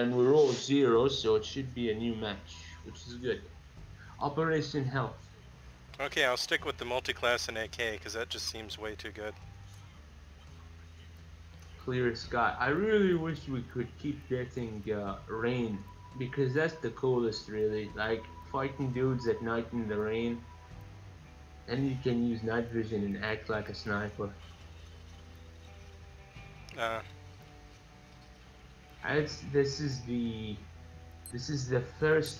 and we're all zero, so it should be a new match, which is good. Operation Health. Okay, I'll stick with the multi-class and AK because that just seems way too good. Clear sky. I really wish we could keep getting uh, rain because that's the coolest, really. Like fighting dudes at night in the rain, and you can use night vision and act like a sniper. Uh, It's, this is the this is the first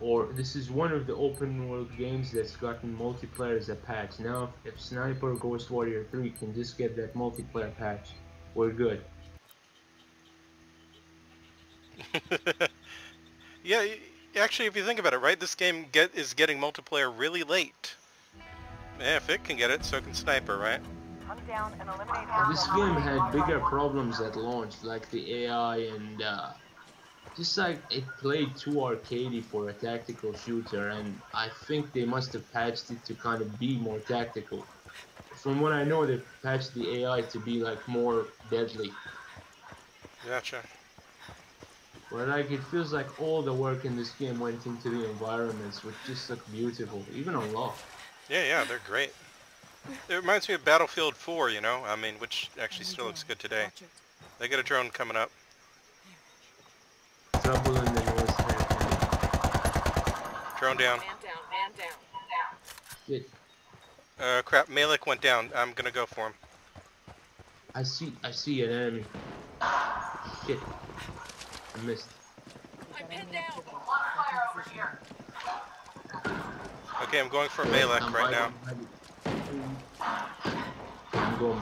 or this is one of the open world games that's gotten multiplayer as a patch. Now if Sniper Ghost Warrior 3 can just get that multiplayer patch, we're good. yeah, actually, if you think about it, right, this game get is getting multiplayer really late. Yeah, if it can get it, so can Sniper, right? Hunt down and eliminate This game had bigger problems at launch, like the AI and uh, just like it played too arcadey for a tactical shooter, and I think they must have patched it to kind of be more tactical. From what I know, they patched the AI to be like more deadly. Gotcha. But like it feels like all the work in this game went into the environments, which just look beautiful, even on low. Yeah, yeah, they're great. It reminds me of Battlefield 4, you know? I mean, which actually still looks good today. They got a drone coming up. Trouble in the North Vietnam. Drone down. Man down, man down. Shit, Uh, crap, Malik went down. I'm gonna go for him. I see, I see an enemy. Shit, I missed. I'm pinned down. Okay, I'm going for Malik right now. I'm going.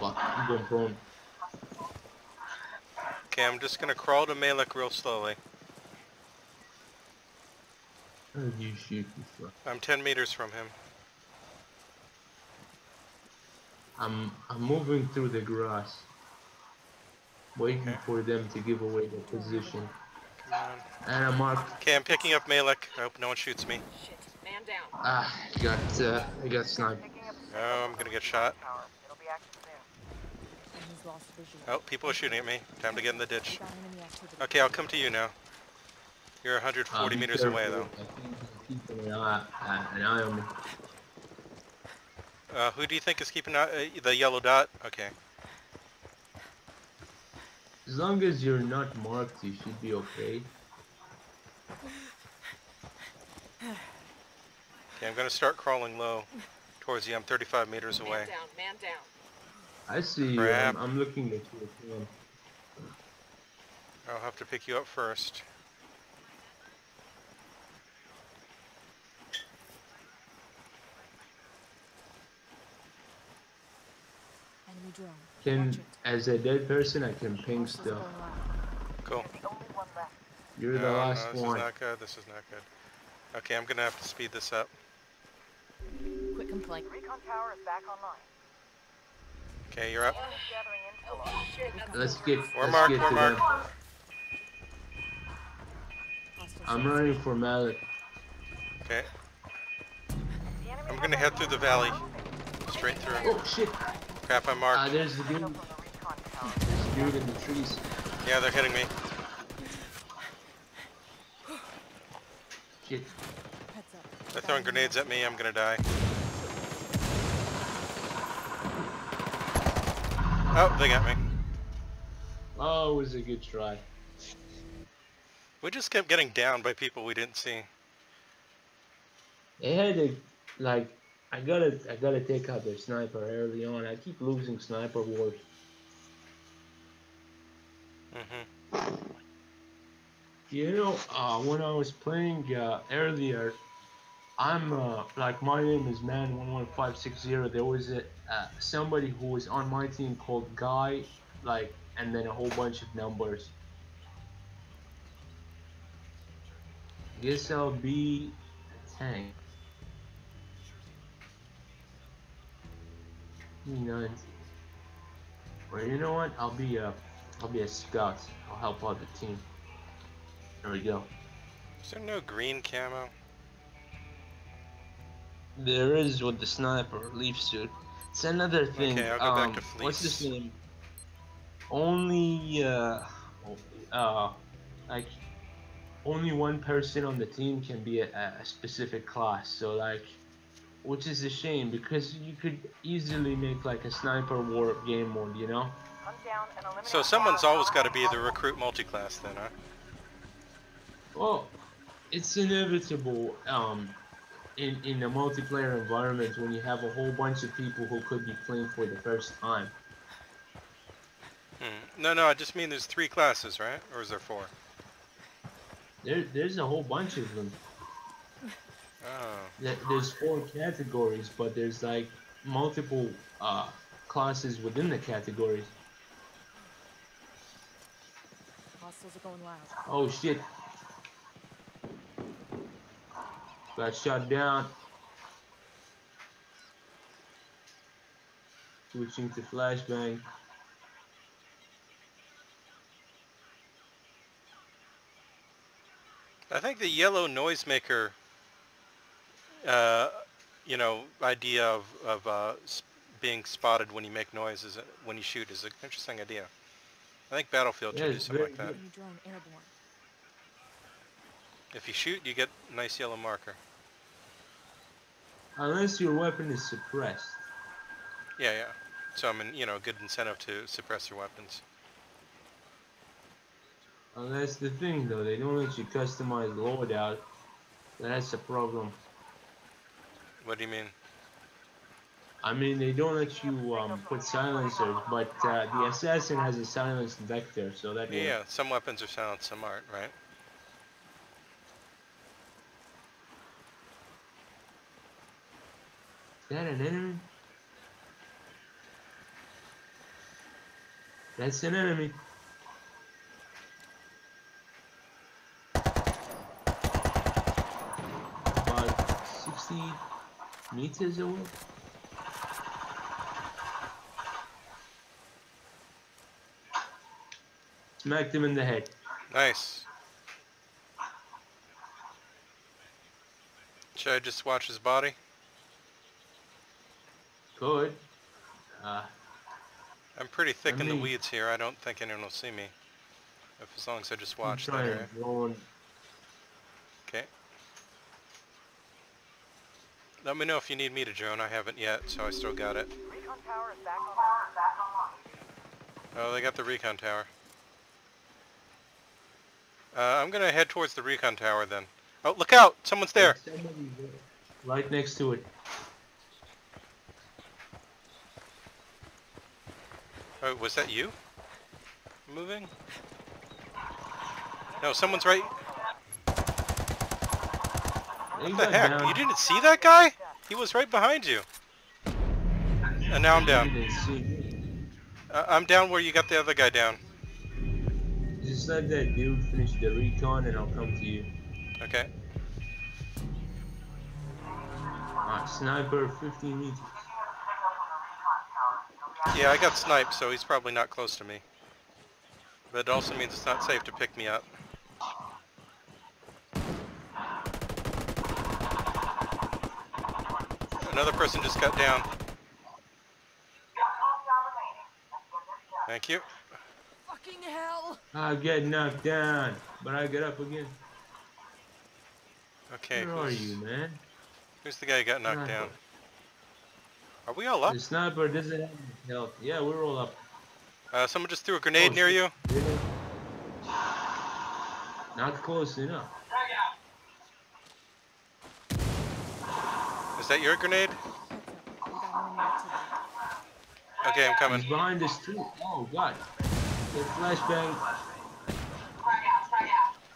Fuck. I'm going prone. Okay, I'm just gonna crawl to Malik real slowly. Did you shoot? I'm 10 meters from him. I'm I'm moving through the grass, waiting Okay. for them to give away their position. Come on. And I'm marked. Okay, I'm picking up Malik. I hope no one shoots me. Shit, down. Ah, I got uh, I got sniped. Oh, I'm gonna get shot. power. It'll be active soon. Enemy's lost visual. Oh, people are shooting at me. Time to get in the ditch. Got enemy activity. Okay, I'll come to you now. You're 140 Uh, be meters careful. away, though. I think he's keeping an eye, uh, an eye on me. Uh, who do you think is keeping out, uh, the yellow dot? Okay. As long as you're not marked, you should be okay. Okay, I'm gonna start crawling low towards you. I'm 35 meters away. Man down, man down. I see you. I'm, I'm looking at you again. I'll have to pick you up first. Enemy drone. Can, as a dead person, I can ping Hostiles stuff. Cool. The only one left. You're the No, last no, this one. is not good. This is not good. Okay, I'm gonna have to speed this up. Quick complaint. Recon tower is back online. Okay, you're up. Enemy gathering intel. Oh shit, Let's get, We're let's marked, we're marked. I'm running for Malik. Okay, I'm gonna head through the valley. Straight through. Oh shit! Crap, I'm Ah, marked. there's the dude. From the recon tower. There's the dude in the trees. Yeah, they're hitting me. Shit. They're throwing grenades at me. I'm gonna die. Oh, they got me. Oh, it was a good try. We just kept getting down by people we didn't see. They had a like. I gotta, I gotta take out their sniper early on. I keep losing sniper wars. hmm You know, uh, when I was playing uh, earlier, I'm uh, like my name is man one one five six zero. There was a uh, somebody who was on my team called Guy, like, and then a whole bunch of numbers. Guess I'll be tank. None. Or you know what? I'll be a, I'll be a scout. I'll help out the team. There we go. Is there no green camo? There is with the sniper leaf suit. It's another thing. Okay, I'll go back um, to What's his name? Only uh, uh, like only one person on the team can be a, a specific class. So like, which is a shame because you could easily make like a sniper war game mode, you know? Hunt down and eliminate So someone's always got to be the recruit multi-class then, huh? Well, it's inevitable um, in in a multiplayer environment when you have a whole bunch of people who could be playing for the first time. Hmm. No, no, I just mean there's three classes, right? Or is there four? There, there's a whole bunch of them. Oh. There's four categories, but there's like multiple uh, classes within the categories. Hostiles are going loud. Oh shit! Got shot down. Switching to flashbang. I think the yellow noisemaker, uh, you know, idea of, of uh, being spotted when you make noise is when you shoot is an interesting idea. I think Battlefield Yeah, should do something very like that. Enemy drone airborne. If you shoot, you get a nice yellow marker. Unless your weapon is suppressed. Yeah, yeah. So I mean, you know, good incentive to suppress your weapons. Uh, that's the thing though, they don't let you customize loadout. That's a problem. What do you mean? I mean, they don't let you um, put silencers, but uh, the assassin has a silenced vector, so that Yeah, yeah, some weapons are silenced, some aren't, right? That an enemy? That's an enemy. About 60 meters away. Smacked him in the head. Nice. Should I just watch his body? Good. Uh, I'm pretty thick I in the weeds here. I don't think anyone will see me. If as long as I just watch I'm that area. Okay. Let me know if you need me to drone. I haven't yet, so I still got it. Recon tower is back online. Oh, they got the recon tower. Uh, I'm gonna head towards the recon tower then. Oh, look out! Someone's there! There's somebody there. Right next to it. Oh, was that you? Moving? No, someone's right. What the heck? down. You didn't see that guy? He was right behind you. And now I'm down. didn't see me. Uh, I'm down where you got the other guy down. Just let that dude finish the recon and I'll come to you. Okay. Sniper 15 meters. Yeah, I got sniped, so he's probably not close to me. But it also means it's not safe to pick me up. Another person just got down. Thank you. Fucking hell! I get knocked down, but I get up again. Okay, Where are you, man? who's the guy who got knocked Sniper. down? Are we all up? The sniper doesn't have health. Yeah, we're all up. Uh, someone just threw a grenade Oh, near you? Not close enough. Is that your grenade? Heads up. We got enemy activity. Okay, I'm coming. He's behind us too. Oh god. The flashbang.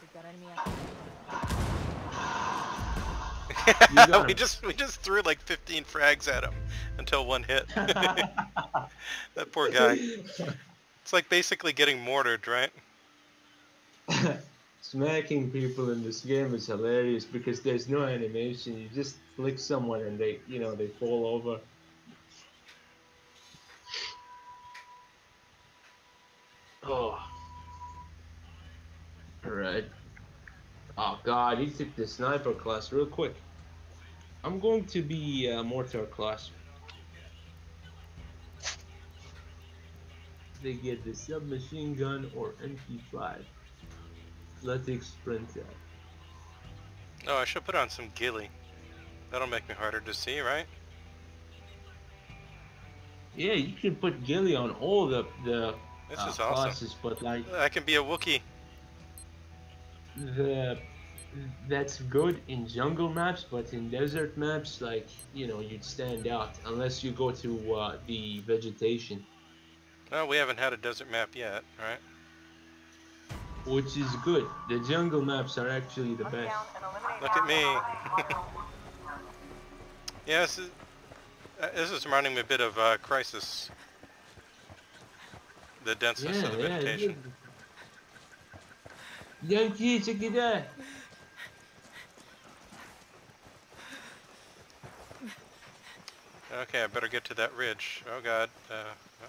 We've got enemy activity. got we just we just threw like 15 frags at him until one hit. that poor guy. It's like basically getting mortared, right? Smacking people in this game is hilarious because there's no animation. You just flick someone and they, you know, they fall over. Oh. Alright. Oh god, he took the sniper class real quick. I'm going to be uh, mortar class. They get the submachine gun or MP5. athletic sprint. uh, Oh, I should put on some ghillie. That'll make me harder to see, right? Yeah, you can put ghillie on all the the This uh, is awesome. classes, but like I can be a Wookie. the that's good in jungle maps, but in desert maps, like you know, you'd stand out unless you go to uh, the vegetation, No, we haven't had a desert map yet, right? which is good. The jungle maps are actually the best. down and eliminate Look at me. Yeah, this is, uh, this is reminding me a bit of uh, Crysis. The denseness Yeah, of the yeah. vegetation. yeah. Yankee, check it out. Okay, I better get to that ridge. Oh god. Uh, uh,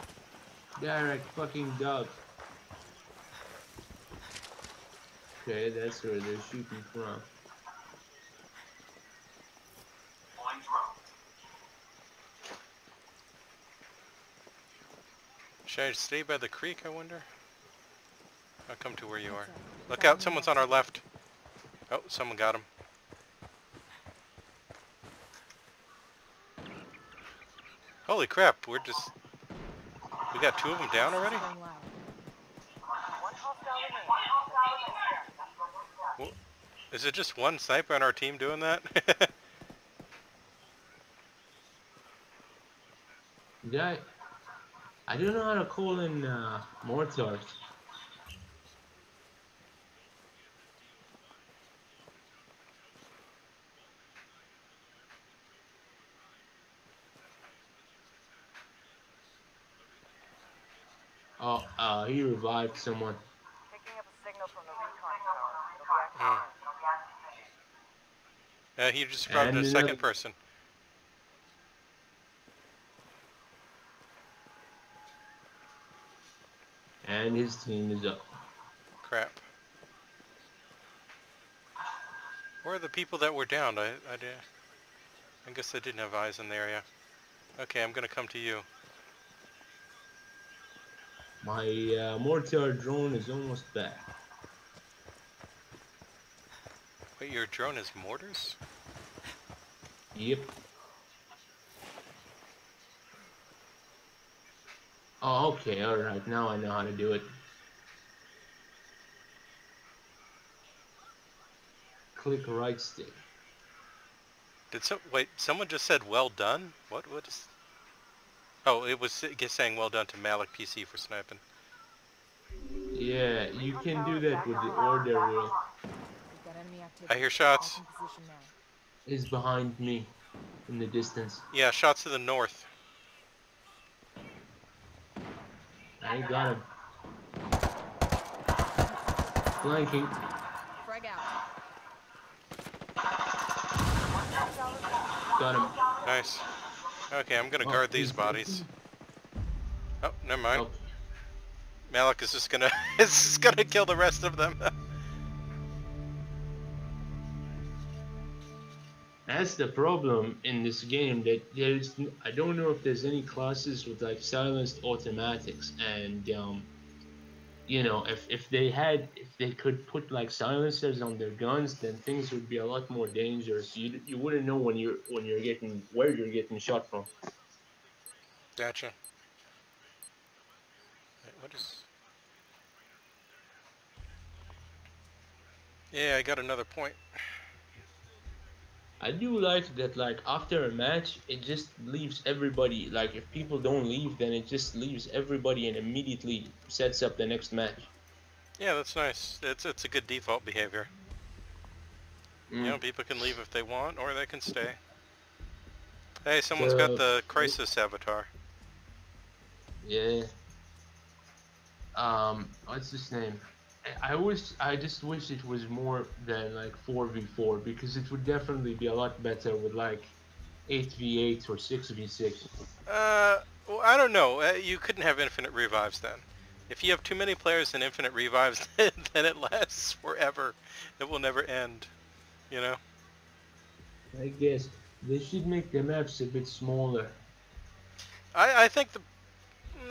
uh. Direct fucking dog. Okay, that's where they're shooting from. Should I stay by the creek, I wonder? I'll come to where you are. Look out, someone's on our left. Oh, someone got him. Holy crap, we're just... We got two of them down already? Remaining. Is it just one sniper on our team doing that? Guy, I don't know how to call in uh, mortars. Oh, uh, he revived someone. Picking up a signal from the recon tower. It'll be active uh, he just brought in a second person. And his team is up. Crap. Where are the people that were down? I, I, di- I guess I didn't have eyes in the area. Okay, I'm gonna come to you. My uh, mortar drone is almost back. Wait, your drone is mortars? Yep. Oh, okay, alright, now I know how to do it. Click right stick. Did some wait? Someone just said well done. What? What is? Oh, it was sa- saying well done to Malik PC for sniping. Yeah, you can do that with the order wheel. We've got enemy activity. I hear shots. Back in position now. Is behind me in the distance. Yeah, shots to the north. I got him. Flanking. Frag out. Got him. Nice. Okay, I'm gonna Oh, guard these bodies. Oh, never mind. Oh, Malik is just gonna is just gonna kill the rest of them. That's the problem in this game that there's I don't know if there's any classes with like silenced automatics and um you know if if they had if they could put like silencers on their guns then things would be a lot more dangerous you you wouldn't know when you're when you're getting where you're getting shot from gotcha. What is? Yeah, I got another point. I do like that like after a match it just leaves everybody like if people don't leave then it just leaves everybody and immediately sets up the next match Yeah, that's nice. It's it's a good default behavior. You Mm. know, people can leave if they want, or they can stay. Hey, someone's got the Crysis avatar. Yeah. Um, what's his name? I- wish, I just wish it was more than like 4v4 because it would definitely be a lot better with like 8v8 or 6v6. Uh, well, I don't know. Uh, you couldn't have infinite revives then. If you have too many players and infinite revives, then it lasts forever. It will never end. You know? I guess they should make the maps a bit smaller. I, I think the,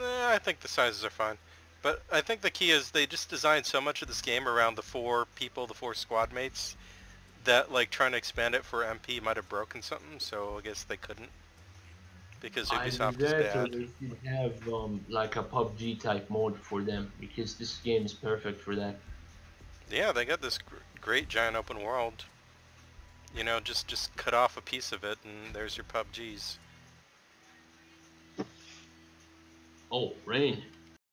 I think the sizes are fine. But I think the key is they just designed so much of this game around the four people, the four squad mates, that like trying to expand it for MP might have broken something. So I guess they couldn't because Ubisoft is Either that or bad. they should have um, like a PUBG type mode for them because this game is perfect for that. Yeah, they got this gr- great giant open world. You know, just just cut off a piece of it, and there's your PUBGs. Oh, rain.